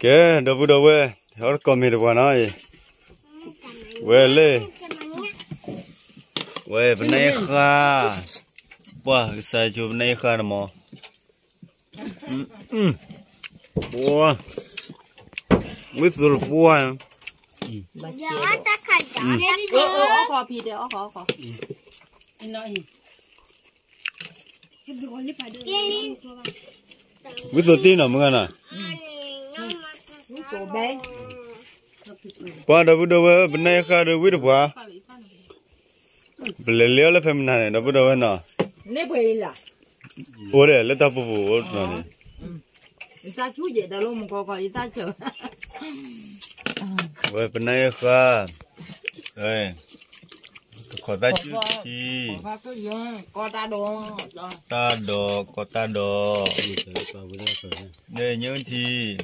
Kê, đâu bữa đâu về, họ có mi được nói. Về lê, về bên này kha. Wow, sai bên này kha mà. Ừ, ừ. Wow. Với rồi wow. Bà giờ ta khai trả hết Ờ ờ ó khó phi đấy ó khó khó Với rồi tin nào mọi người Cổ Qua đâu đâu bên này kha đâu biết được qua. Bele leo là phải mình này, đâu đâu nào. Nếp bầy là Ủa đấy, lấy tao phụ phụ, ủa này. Người ta chú vậy đó luôn có có ta chờ Về bên này kha. Đây. Khó ta chứ chi. Có có ta đồ Ta đồ, có ta đồ. Đây nhớ thì.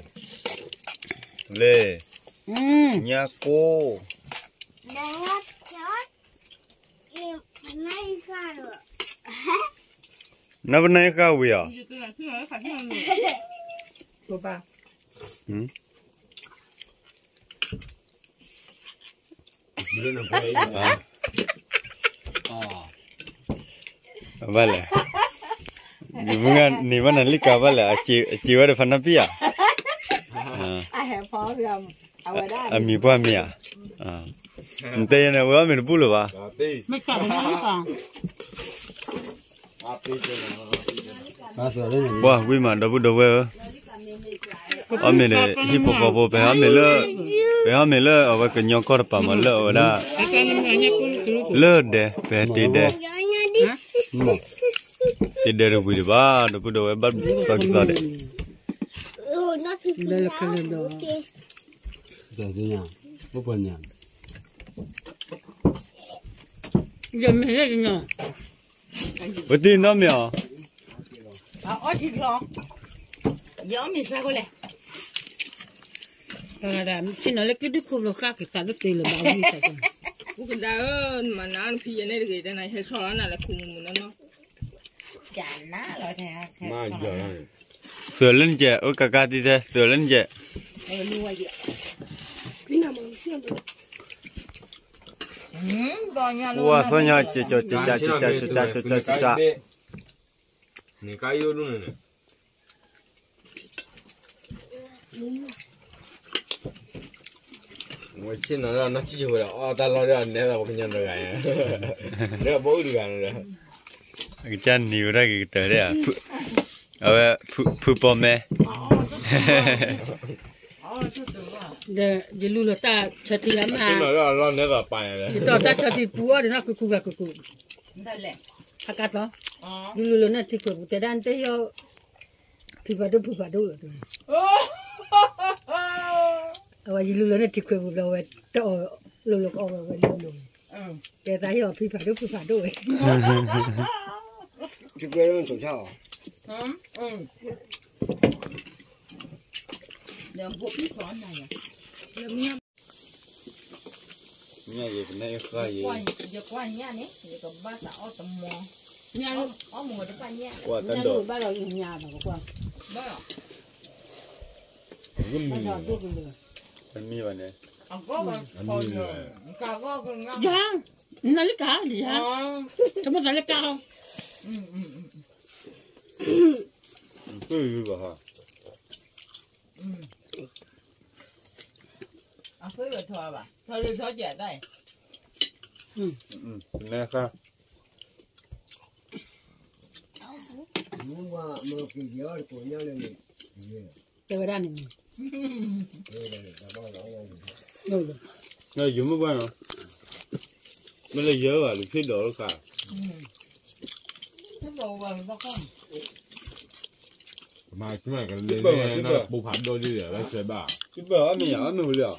Lê, Ừ nhà cô. Nó bên này kha vậy à? Cô ba Ừ. À. Vale. Ni bunga ni mana lika vale aci aci wada fana pia. Hẹp phó gầm À ở đây Ami bua mia. Ah. Nte na wa mi bulu ba. Mấy cả mấy cả Wa wi ma do bu do we. Ami ne hipo ko bo pe ami le. Pe ami le awa ke nyo ko pa ma le oda. Le de pe ti de. giờ nha đi Ti de ru bu ba do bu do we ba sa ki ta de. ừ nó thì đây là cái lần đầu Giờ mình lấy gì nhở Wa ti no mi a. À ở thịt lò. Giờ mình sao coi lẹ Kadang chỉ nói là cái đứa cô lo khác cái ta đứa tiền là bao nhiêu vậy? Bukan dah, mana anu piye ni lagi dan ai soalan ala kumu nana. Chả ná rồi thè Mà giờ này. Sửa lên je, o ka ka ti de, sửa lên je. Ờ nuôi vậy Ừ, nya che cho che cha che cha che cha che cha che cha. Ni kai yo luôn này. Tôi trên nó nó chỉ là à ta lo ra nè là một cái nhân rồi cái nè bố được cái rồi Cái chân nhiều ra cái tờ đấy à. Ờ, phu bò mẹ. Để để lu là ta chờ thì lắm à. nó là lo nè là bài này Thì ta chờ thì búa để nó cứ cứ cứ cứ. Đây lẹ Hắc cắt đó. Ờ Lu lu nó thì cứ để đan tới yo. Phi vào đâu phi vào đâu rồi. Đây lu lu nó thì cứ vào đâu tao lu lu ở lu lu. Ừ Để ta yo phi vào đâu phi vào đâu. nó tổ sao Ừ Ừ Giờ bộ cái chón này à Nhà gì bên này khai gì. Qua giờ qua nhà này, Giờ có ba xã ở tầm mò Nhà ở mùa đó qua nhà Qua Nhà tân đồ. ba đầu nhà mà có qua. Đó rồi cái Ba mì nhà tôi được. Bên mi vào này. Ông có mà Thôi rồi Cả có con nhau Dạ. Nó lấy cá gì hả? Ờ Chúng ta lấy cá không? Ừ ừ ừ mua như vậy hả? À cưới về đi thôi trẻ đây Ừ, bên này khai. Để vào đan này. Rồi rồi. Nó dùng mấy quan không? Mấy là dớ à, được khi đổ cả bao không mà chúng mày cái lên này nó bù phản đôi đi để nó chơi bà Cái bờ ăn mì ăn mì liệu.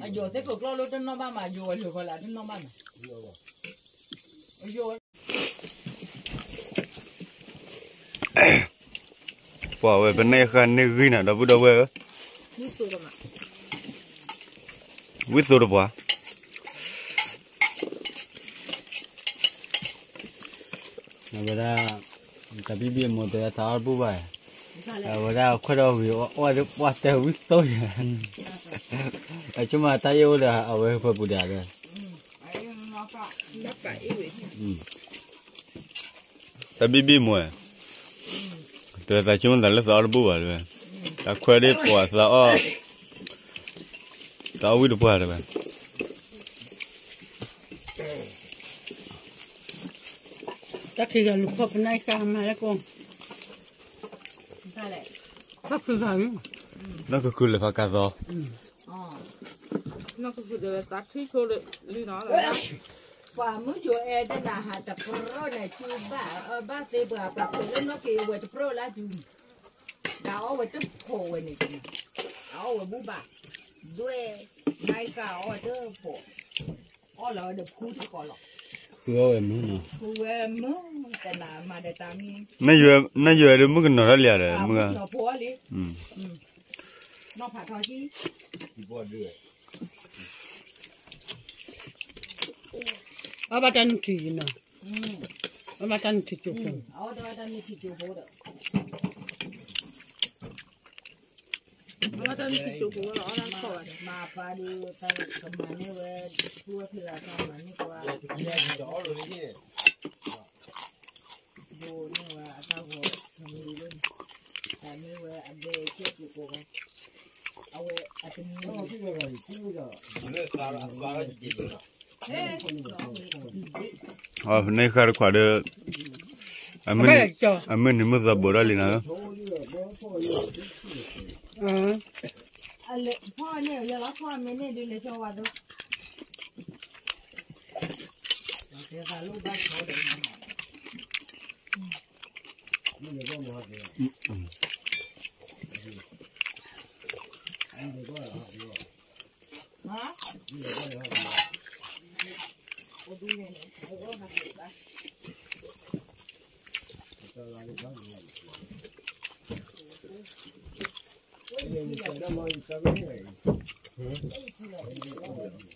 À dù thế cực lo luôn trên nó ba mà dù rồi gọi là trên nó ba mà Dù Bỏ về bên này khai này ghi nào đâu đâu về. Tôi đâu mà Với tôi đâu bỏ. Người ta ta bi bi mo te ta bu ba à vừa ra khoa đâu vì oa được oa teo biết tôi. À chúng mà ta yêu là ở về phải bù đà rồi. Ta bi bi mo te ta chúng ta lấy sao bu ba rồi. Ta khoa đi bỏ sao ta uy được bỏ rồi taksiga lukko punai ka hamare ko dale taksiga ni nó cứ cứ là phải cả đó nó cứ cứ là taxi cho lý nó là và mới vừa e đây là hạt tập pro này chứ ba ờ, ba tê bờ tập pro nó kêu về tập pro là chứ đào về tập khổ về này đào về bu ba đuôi ngay cả ở đó bộ ở lại được khu thì có Yo em no. Yo em no. Tena ma de tami. Na yo na yo de mu no la le mu ga. No po le. Mm. No pa ta ji. Ki bo de. Ba ba tan tu no. Mm. Ba ba tan tu tu. Ao da da ni tu tu bo de. Mata mchuchu kwa wana kwa mapadi tana kamane we kwa kila kama ni kwa kila ndio ni do ni wa atago kamile kani we ade chetu kwa awe atini no kiga ga kiga ne kara kara jiga Ah, ne kar kwa de Amen. Amen ni mudabora lina. Allez, いい気がするね。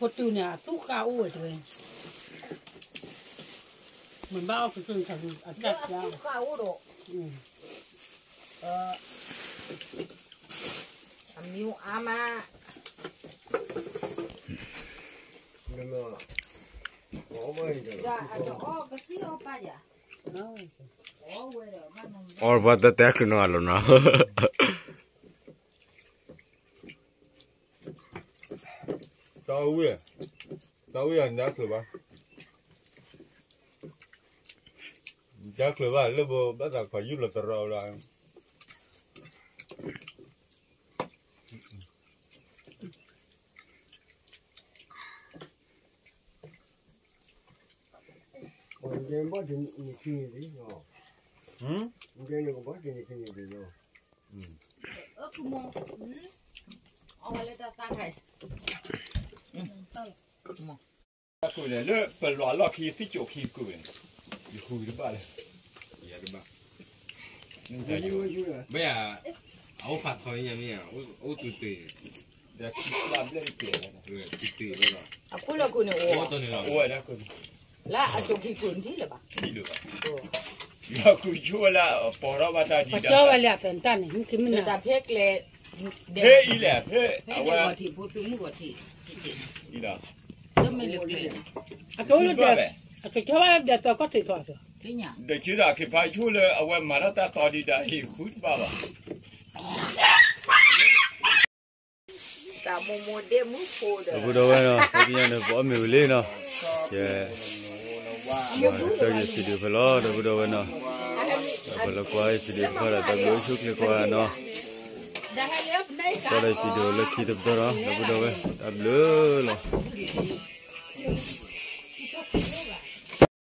Có từ nhà tu cao rồi rồi mình bao cái chân thằng ở chặt ra cao độ ừ. ờ ama ya đó oh vậy rồi और बात तो तय करने वाला ना tao uy tao uy anh đã thử ba đã thử ba lúc bữa bắt đầu phải du lịch rồi là ừ ơ cứ mò ông ấy ta ta cái cô này nó phải loại loại khi thích chỗ khi cô này đi khui được ba này dạ đúng không nhưng mà như bây giờ ấu phạt thôi nha mẹ ấu ấu từ từ để làm lên tiền này rồi từ từ đó là à cô là cô này ấu ủa tôi này là ôi đó cô là à chỗ kia cuốn thế là bà đi được à cô chua là bỏ ra ba ta đi phải cho vào lẹ tận tan này cái mình người ta là phết lệ thế ý là thế phết à để qua. gọi thị phụ tính gọi thị ý là nó mới lực lệ. À chỗ nó đẹp. à chỗ cho vào đẹp tao có thể thoát rồi thế nhỉ? Để chứ là cái bài chua là à qua mà nó ta to đi đã thì khút ba ba ta mua mua đêm mua phô được Abu đâu nó, cái gì nó bỏ mèo lên nó, yeah, tôi giờ chỉ được phải lo, Abu đâu nó, phải lo qua chỉ được phải là tập đối chút đi qua nó, qua đây lép này video là khi tập đó đó đâu đâu vậy tập lứa rồi